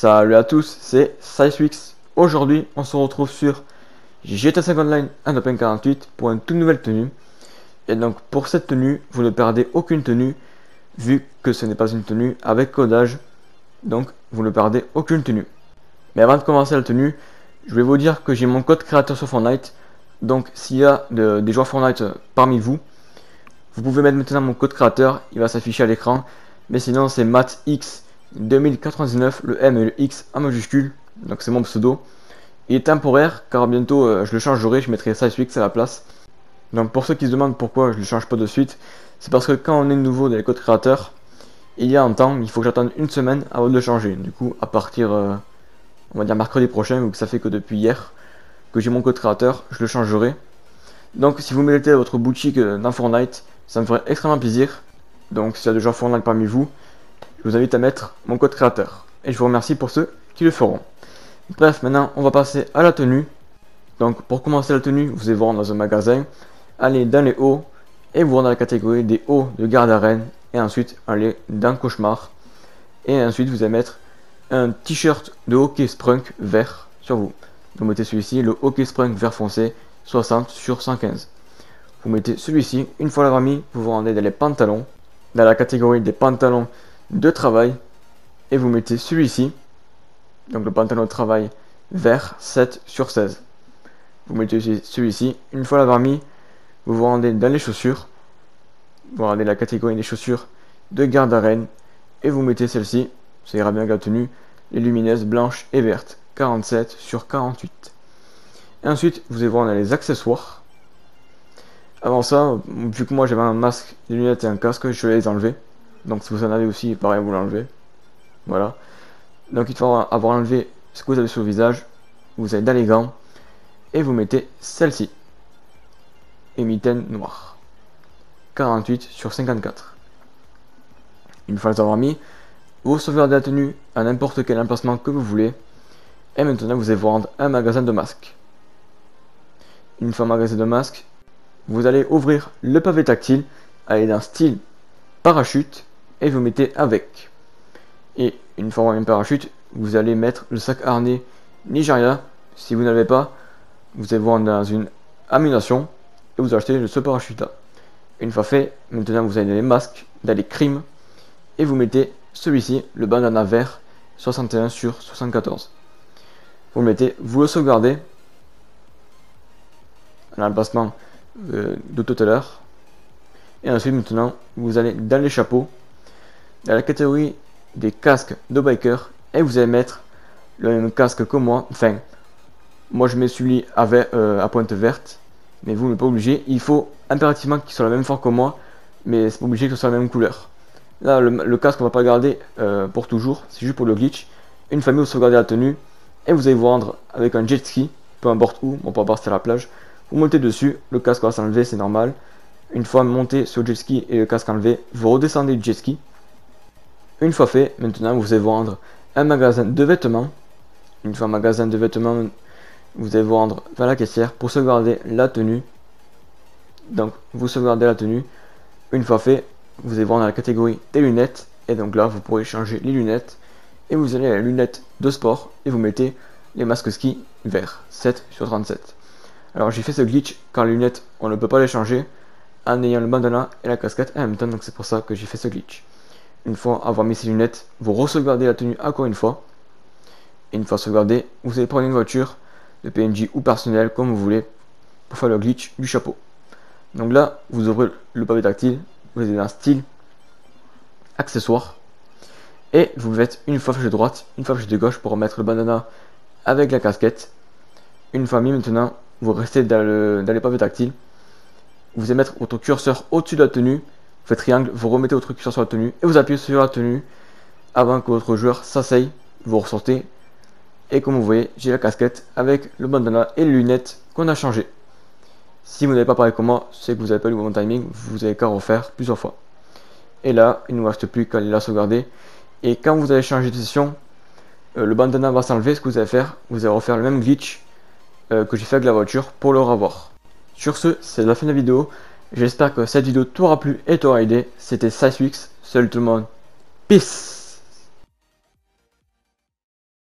Salut à tous, c'est Sizewix. Aujourd'hui, on se retrouve sur GTA 5 Online 1.48 pour une toute nouvelle tenue. Et donc, pour cette tenue, vous ne perdez aucune tenue, vu que ce n'est pas une tenue avec codage. Donc, vous ne perdez aucune tenue. Mais avant de commencer la tenue, je vais vous dire que j'ai mon code créateur sur Fortnite. Donc, s'il y a des joueurs Fortnite parmi vous, vous pouvez mettre maintenant mon code créateur, il va s'afficher à l'écran. Mais sinon, c'est MathX 2099, le M et le X en majuscule, donc c'est mon pseudo. Il est temporaire car bientôt euh, je le changerai, je mettrai SizeWix à la place. Donc pour ceux qui se demandent pourquoi je ne le change pas de suite, c'est parce que quand on est nouveau dans les codes créateurs, il y a un temps, il faut que j'attende une semaine avant de le changer. Du coup, à partir, euh, on va dire mercredi prochain, vu que ça fait que depuis hier que j'ai mon code créateur, je le changerai. Donc si vous mettez votre boutique euh, dans Fortnite, ça me ferait extrêmement plaisir. Donc s'il y a des gens Fortnite parmi vous, je vous invite à mettre mon code créateur. Et je vous remercie pour ceux qui le feront. Bref, maintenant on va passer à la tenue. Donc pour commencer la tenue, vous allez voir dans un magasin, allez dans les hauts et vous dans la catégorie des hauts de garde arène et ensuite aller dans cauchemar. Et ensuite vous allez mettre un t-shirt de hockey sprunk vert sur vous. Vous mettez celui-ci, le hockey sprunk vert foncé, 60 sur 115. Vous mettez celui-ci, une fois l'avoir mis, vous vous rendez dans les pantalons, dans la catégorie des pantalons de travail et vous mettez celui-ci, donc le pantalon de travail vert 7 sur 16. Vous mettez celui-ci, une fois l'avoir mis, vous vous rendez dans les chaussures, vous rendez la catégorie des chaussures de garde arène et vous mettez celle-ci, ça ira bien avec la tenue, les lumineuses blanches et vertes, 47 sur 48. Et ensuite, vous allez voir a les accessoires. Avant ça, vu que moi j'avais un masque, des lunettes et un casque, je vais les enlever. Donc si vous en avez aussi, pareil, vous l'enlevez. Voilà. Donc il faut avoir enlevé ce que vous avez sur le visage. Vous allez dans. Et vous mettez celle-ci. Émitaine noire. 48 sur 54. Une fois les avoir mis, vous sauvegardez la tenue à n'importe quel emplacement que vous voulez. Et maintenant vous allez vendre un magasin de masques. Une fois magasin de masques, vous allez ouvrir le pavé tactile, aller dans style parachute et vous mettez avec. Et une fois un parachute, vous allez mettre le sac harnais Nigeria. Si vous n'avez pas, vous allez voir dans une amination et vous achetez ce parachute là. Une fois fait, maintenant vous avez les masques, dans les crimes et vous mettez celui-ci, le bandana vert 61 sur 74. Vous le mettez, vous le sauvegardez à l'emplacement euh, de tout à l'heure. Et ensuite maintenant vous allez dans les chapeaux dans la catégorie des casques de biker et vous allez mettre le même casque que moi. Enfin, moi je mets celui avec, euh, à pointe verte, mais vous n'êtes pas obligé. Il faut impérativement qu'il soit la même forme que moi, mais c'est pas obligé que ce soit la même couleur. Là, le, casque on va pas garder euh, pour toujours, c'est juste pour le glitch. Une famille, vous sauvegardez la tenue et vous allez vous rendre avec un jet ski, peu importe où, bon, pas c'est à la plage. Vous montez dessus, le casque va s'enlever, c'est normal. Une fois monté sur le jet ski et le casque enlevé, vous redescendez le jet ski une fois fait, maintenant vous allez vendre un magasin de vêtements. Une fois un magasin de vêtements, vous allez vendre vers la caissière pour sauvegarder la tenue. Donc vous sauvegardez la tenue. Une fois fait, vous allez vendre la catégorie des lunettes. Et donc là, vous pourrez changer les lunettes. Et vous allez à la lunette de sport et vous mettez les masques ski verts, 7 sur 37. Alors j'ai fait ce glitch car les lunettes, on ne peut pas les changer en ayant le bandana et la casquette en même temps. Donc c'est pour ça que j'ai fait ce glitch. Une fois avoir mis ces lunettes, vous re-sauvegardez la tenue encore une fois. Et une fois sauvegardé, vous allez prendre une voiture de PNJ ou personnel comme vous voulez pour faire le glitch du chapeau. Donc là, vous ouvrez le pavé tactile, vous avez un style accessoire et vous faites une fois flèche droite, une fois de gauche pour remettre le bandana avec la casquette. Une fois mis maintenant, vous restez dans, le, dans les. Vous allez mettre votre curseur au-dessus de la tenue faites triangle, vous remettez votre curseur sur la tenue et vous appuyez sur la tenue avant que votre joueur s'asseye. Vous ressortez et comme vous voyez, j'ai la casquette avec le bandana et les lunettes qu'on a changé. Si vous n'avez pas pareil comme moi, c'est que vous n'avez pas eu bon timing, vous avez qu'à refaire plusieurs fois. Et là, il ne vous reste plus qu'à aller la sauvegarder. Et quand vous allez changer de session, euh, le bandana va s'enlever. Ce que vous allez faire, vous allez refaire le même glitch euh, que j'ai fait avec la voiture pour le revoir. Sur ce, c'est la fin de la vidéo. J'espère que cette vidéo t'aura plu et t'aura aidé. C'était Sizewix. Salut tout le monde. Peace